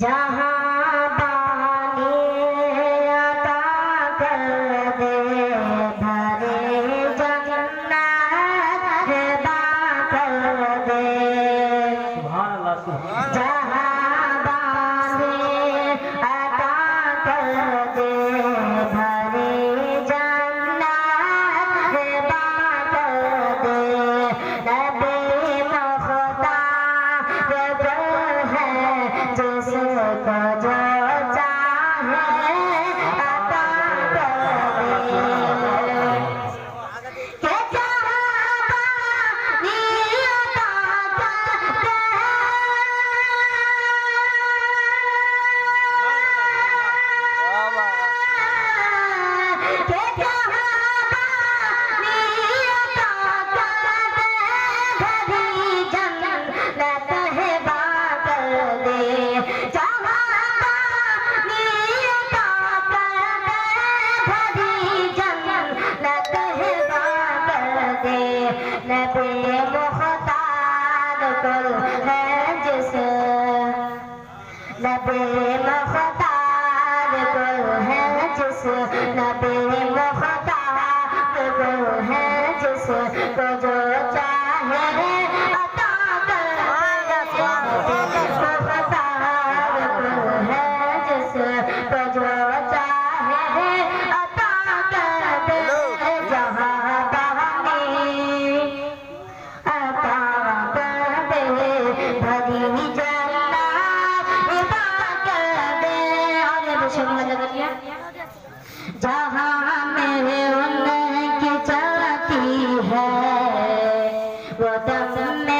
जहाँ पानी अता दे भरे जगन्नाथ कर दे सुभान मुख्तार को है जिस नबी मुख्तार को है जिस को जो चाहे अता है जिस को जो चाहे अता जहाँ the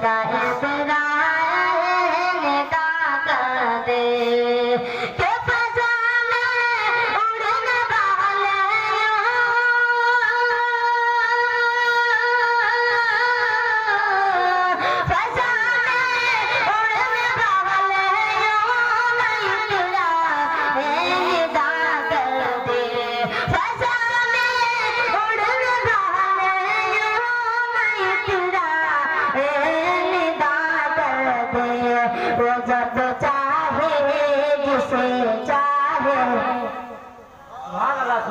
Gaga.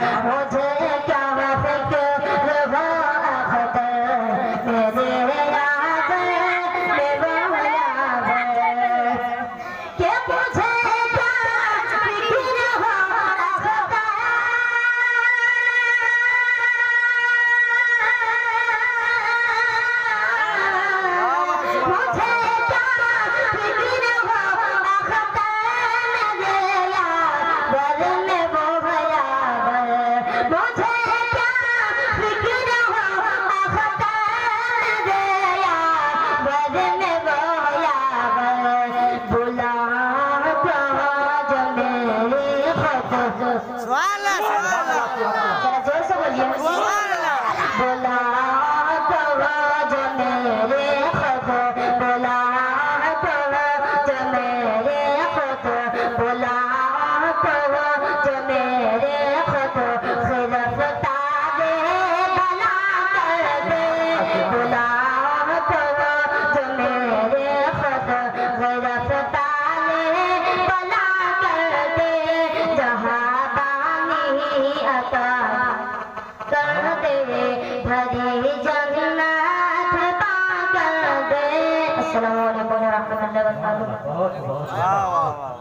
¡Vamos! कर दे अस्सलाम